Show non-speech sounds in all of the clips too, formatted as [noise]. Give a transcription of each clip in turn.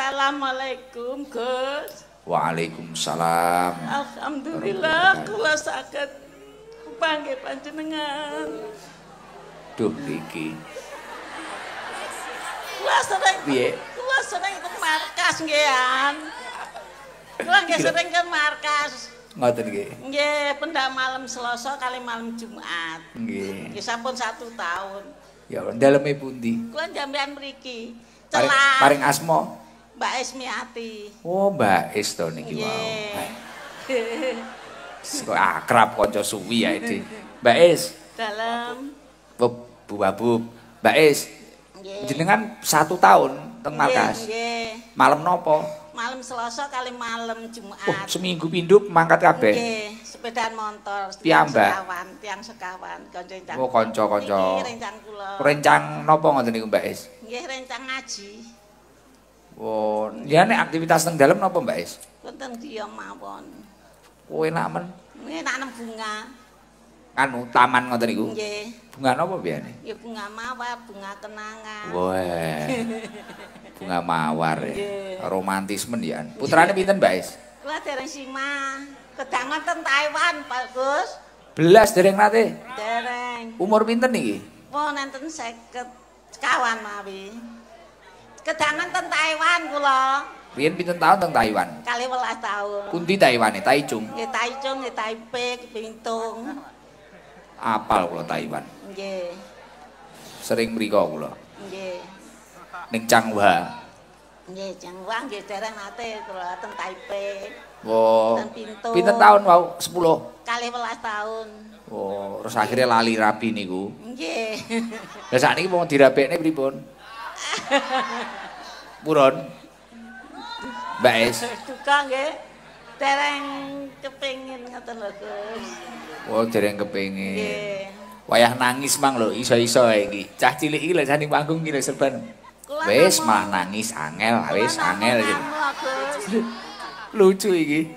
Assalamualaikum, Gus. Waalaikumsalam. Alhamdulillah kula saged panggih panjenengan. Duh iki. Kula sering Piye? Kula sering ke markas nggih, Kula nggih sering ke markas. Ngoten nggih. Nggih, pendak malam Selasa kali malam Jumat. Nggih. Nggih sampun satu tahun. Ya daleme pundi? Kula jambean mriki. Paring Celah paring asma. Mbak Esmiati. Oh, Mbak Es to niki wau. [laughs] Nggih. Kok akrab kanca suwi ya iki. Mbak Es. Dalam Bu Bu Babub. Mbak Es, nggih. jenengan satu tahun teng markas. Nggih. Malam nopo? Malam Selasa kali malam Oh, Jumat. seminggu pinduk mangkat kabeh. Nggih, sepedaan motor, Piyambak? sekawan, tiang sekawan, kanca rencang. Oh, kanca-kanca. Rencang kula. Rencang nopo ngoten niku Mbak Es? Nggih, rencang ngaji. Oh, ya nek aktivitas teng dalem napa Mbak Es? Wonten dia mawon. Oh, enak men. Nggih, nanam bunga. Anu taman ngoten niku. Nggih, Bunga napa biyane? nggih bunga mawar, bunga kenangan. Wah. [laughs] Bunga mawar ya. Nggih. Romantismen ya. Putrane pinten Mbak Es? Kula dereng sima. Kedangan ten Taiwan, Pak Gus. Belas dereng nate. Dereng. Umur pinten niki? Wong nenten 50 sekawan mawi. Kedangan ten Taiwan kula. Riyen pinten tahun teng Taiwan? Kali welas tahun. Pundi Taiwan Taichung. Nggih Taichung, nggih Taipei, Bintung. Apal kula Taiwan. Nggih. Sering mriko kula. Nggih. Ning Changhua. Nggih, Jangwang nggih dereng nate kula ten Taipei. Oh. Ten Pintu. Pinten tahun wau? 10. Kali welas tahun. Oh, terus akhirnya lali rabi niku. Nggih. Lah sakniki mau dirabekne pripun? [laughs] Purun. Mbak Es. Duka nggih. Dereng kepengin ngoten lho, Gus. Oh, dereng kepengin. Nggih. Wayah nangis mang lho, iso-iso iki. Cah cilik iki lho sanding panggung iki serban. Wis malah nangis angel, wis angel. [laughs] Lucu iki.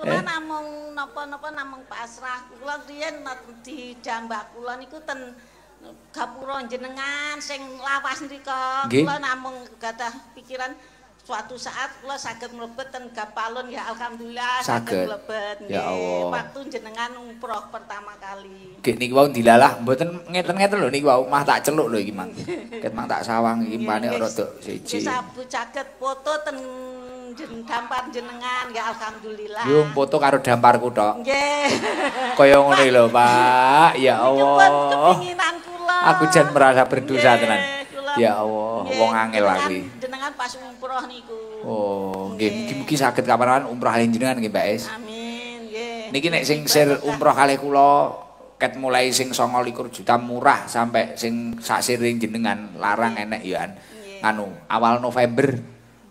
Kula Eh? namung napa-napa namung pasrah. Kula riyen di jambak kula niku ten gapura jenengan sing lawas nrika. Nggih. Kula namung gadah pikiran suatu saat kula saged mlebet ten Gapalun ya alhamdulillah Saged. mlebet. Ya Allah. Waktu jenengan umroh pertama kali. Gek niki wau dilalah mboten ngeten-ngeten lho niki wau mah tak celuk lho iki mang. [laughs] Ket mang tak sawang iki Nggih, rada nggih, siji. sabu caket foto ten dampar jenengan ya alhamdulillah. Yung foto karo damparku tok. Nggih. Kaya ngono lho, [laughs] Pak. Ya Allah. Aku jan merasa berdosa tenan. Ya Allah, wong angel aku. Jenengan pas umroh niku. Oh, Nggih. mugi-mugi saged kaparan umrah jenengan nggih, Mbak Es. Amin, nggih. Niki nek sing sir umroh kalih kula ket mulai sing 29 juta murah sampai sing sak siring jenengan larang enek ya. Anu, awal November.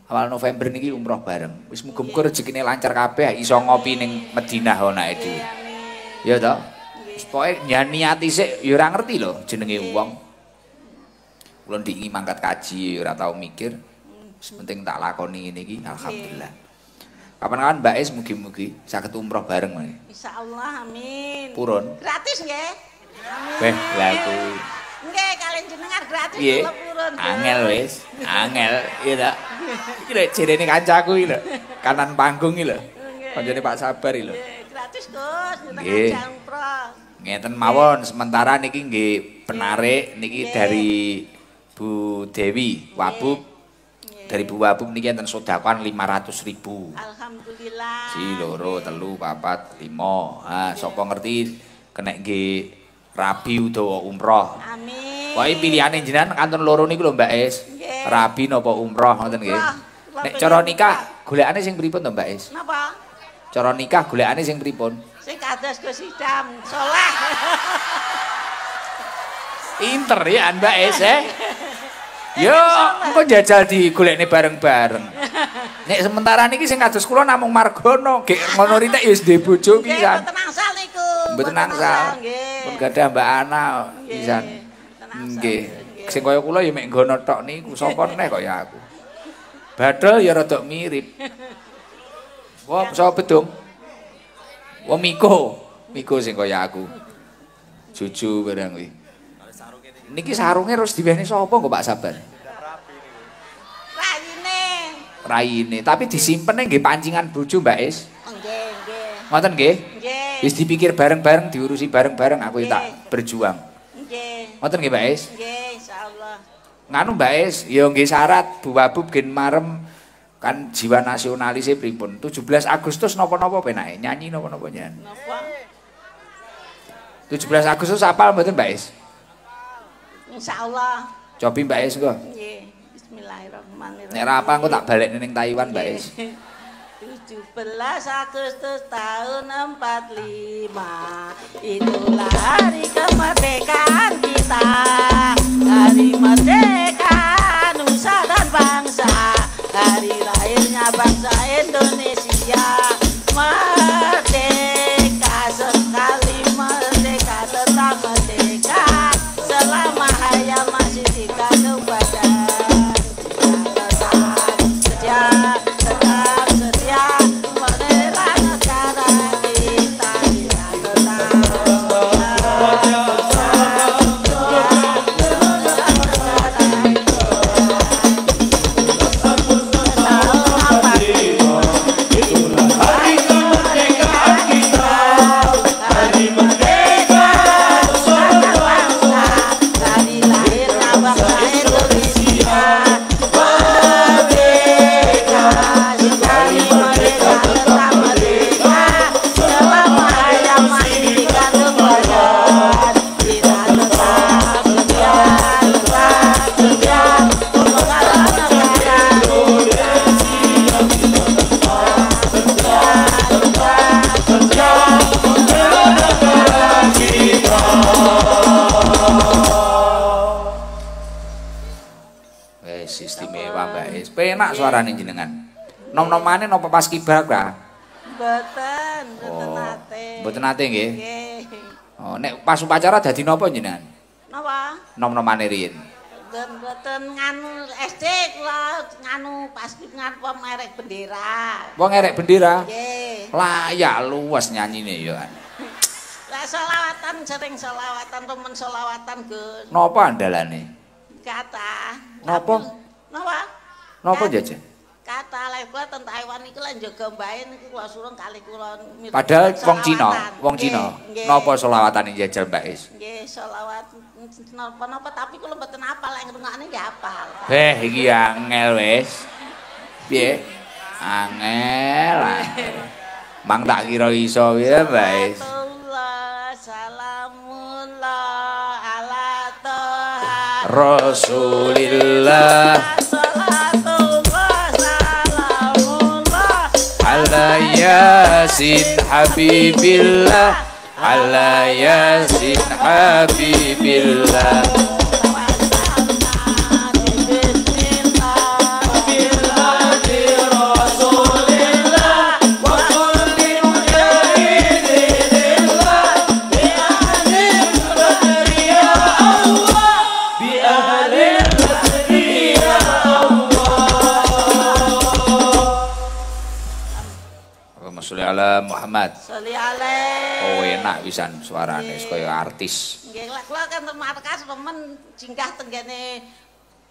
Awal November niki umroh bareng. Wis muga-muga rezekine lancar kabeh iso ngopi ning Madinah dhewe. amin. Ya toh? Pokoke ya niati sik ya ora ngerti lho jenenge wong. Kula ndingi mangkat kaji ya ora tau mikir. Wis penting tak lakoni ngene iki alhamdulillah. Kapan-kapan Mbak Es mugi-mugi saged umroh bareng meneh. Insyaallah amin. Purun. Gratis nggih. Weh, lah kuwi. Nggih, kalian jenengan gratis Piye? kula purun. Angel wis. Angel, iya ta. Iki lho jerene kancaku iki lho. Kanan panggung iki lho. Kancane Pak Sabar iki lho. Gratis Gus, Nggih. Ngeten mawon, sementara niki nggih penarik niki dari Bu Dewi Wabub. Dari Bu Wabub niki enten sodakan 500 ribu. Alhamdulillah. Si loro, telu, papat, limo. Ah, sapa ngerti kena nggih rabi utawa umroh. Amin. Pokoke pilihane jenengan kanton loro niku lho Mbak Es. Nggih. Rabi napa umroh ngoten nggih. Nek cara nikah golekane sing pripun to Mbak Es? Napa? Cara nikah golekane sing pripun? Sing kados Gus Idam, saleh. Pinter ya Mbak Es eh. [laughs] Yo, engko jajal digolekne bareng-bareng. Nek sementara niki sing kados kula namung margono, gek ngono ritek ya wis duwe bojo pisan. mboten angsal niku. Mboten angsal. Nggih. Pun gadah Mbak Ana pisan. Nggih. Sing kaya kula ya mek nggono tok niku sapa neh kaya aku. Badol ya rada mirip. [laughs] Wah, sapa bedung? Wah, Miko. Miko sing kaya aku. Juju barang kuwi. Niki sarunge terus diwehne sapa kok Pak Sabar? Raine. raine, tapi disimpene nggih pancingan bojo Mbak Is. Nggih, nggih. Ngoten nggih? Nggih. Wis dipikir bareng-bareng, diurusi bareng-bareng aku tak berjuang. Nggih. Ngoten nggih Mbak Is? Nggih, insyaallah. Nganu Mbak Is, ya nggih syarat Bu Wabub gen marem kan jiwa nasionalisnya pripun 17 Agustus napa-napa penake nyanyi napa-napa nyanyi Napa? 17 Agustus apal mboten Mbak Is Insyaallah. cobi Mbak Is kok Nggih. Bismillahirrahmanirrahim. nek apa engko tak balik ning Taiwan Mbak Is 17 Agustus tahun 45 Itulah hari kemerdekaan kita Hari merdeka Nusa dan bangsa Hari lahirnya bangsa Indonesia Wes istimewa Mbak Is. Penak suarane jenengan. Nom-nomane napa pas kibak ta? Mboten, mboten Oh. nate. Mboten nate nggih. Nggih. Oh, nek pas upacara dadi napa jenengan? Napa? Nom-nomane riyin. Mboten mboten nganu SD kula nganu pas ngapa merek bendera. Wong ngerek bendera. Nggih. Layak luas nyanyine ya. Lah selawatan sering selawatan temen selawatan Gus. Napa andalane? Kata. Napa? Napa? Napa jajan? Kata lek kula teng Taiwan iki lan jaga mbae niku kula suruh kali kula Padahal wong Cina, wong Cina. Napa selawatane jajal Mbak Is? Nggih, selawat napa-napa tapi kula mboten hafal lek ngrungokne nggih hafal. Heh, iki angel wis. Piye? Angel. angel. Mang tak kira iso piye, Mbak Is? Rasulillah. Ala yasin habibillah. Ala yasin habibillah ala Muhammad Sholli alaih. Oh enak pisan suarane kaya artis. Nggih, lek kula kan markas remen jinggah tenggene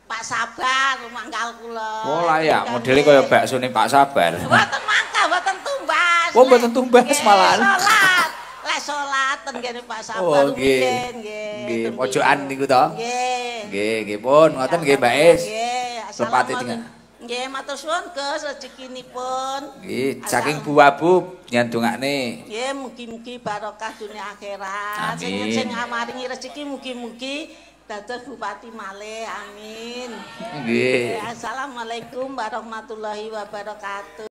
Pak Sabar mangkal kula. Oh layak modele kaya baksone Pak Sabar. Mboten mangkal, mboten tumbas. Oh, mboten tumbas malahan. Salat. Lek salat tenggene Pak Sabar Oh nggih. nggih. Pojokan niku to. Nggih. Nggih, nggih pun ngoten nggih Mbak Is. Nggih, Lepati assalamualaikum. Nggih, matur suwun Gus rezekinipun. Nggih, saking Bu Wabub nyandungane. Nggih, mugi-mugi barokah dunia akhirat. Sing Amin. sing maringi rezeki mugi-mugi dados bupati malih. Amin. Nggih. Assalamualaikum warahmatullahi wabarakatuh.